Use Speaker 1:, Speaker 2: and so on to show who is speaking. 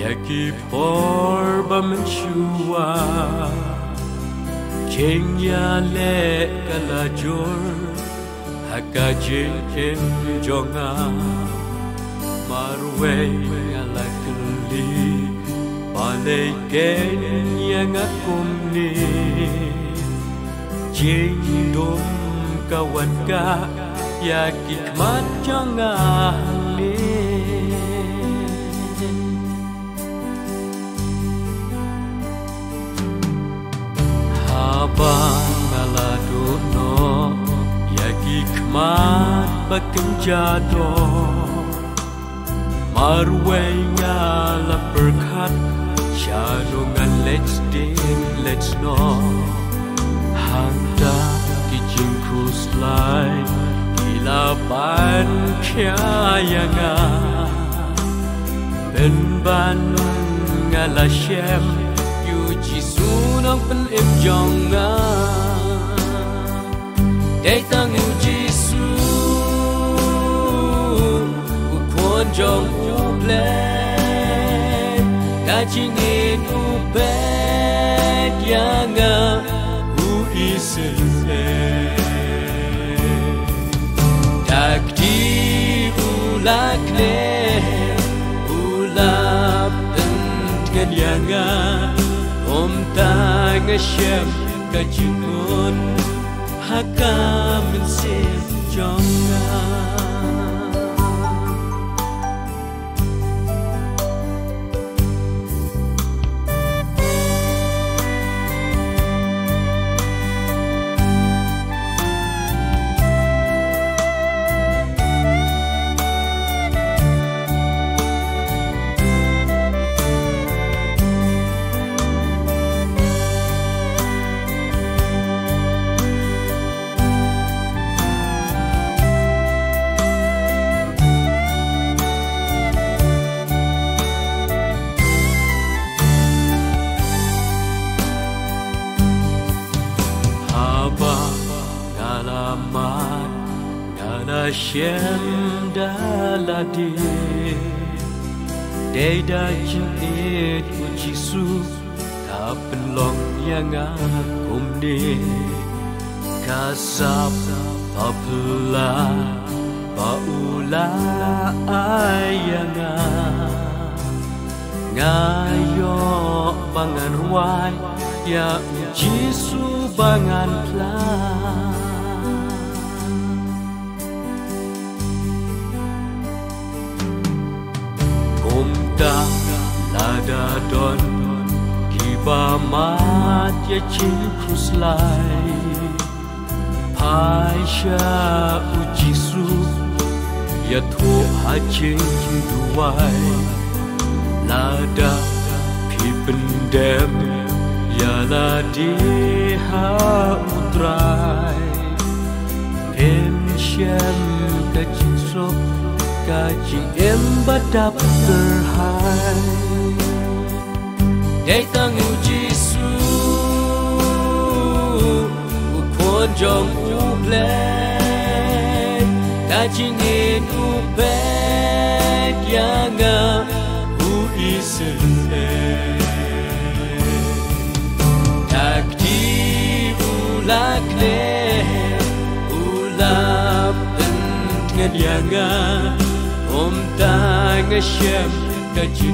Speaker 1: Yaki porba menshua Kenya le kalajor Hakaje em jonga Marwe alakali Pale kum ngakumni Jing dom kawan ka Yakit mat jonga mat bekenjado marwenga la berkat shalungan let's din let's know hangda kijing cruise line kilaban kaya nga ben ban nga la shem yu chi sunang pen im jong nga Day tang jong u ple ta chi nge u pe ya nga u is isle tak di u la kle u la ten ngan ya nga om ta nga shem ka chi chingon hakam sin jong nga amat Nana shem dala de Dei da jahit ku jisu penlong yang akum de Kasap ta pula Ba ula ayanga. Ngayo bangan wai Ya ujisu bangan pelan ta da don kiba mat ya chin kruslai paisha ujisu ya tho ha chin duwai lada pipen dem ya la di ha utrai em shem ka chi em bắt đáp badap hai để ta ngủ chi su u kwon trong u lệ ta chỉ nghe u bé ya nga u isle tak di u la kle u la pen ngan ya nga om ta nga shem ka chi